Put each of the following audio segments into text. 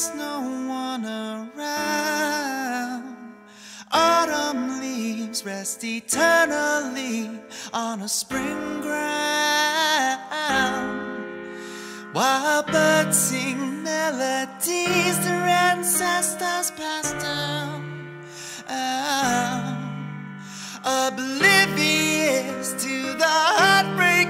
was no one around? Autumn leaves rest eternally on a spring ground, while birds sing melodies their ancestors passed down. Oblivious to the heartbreak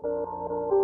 Música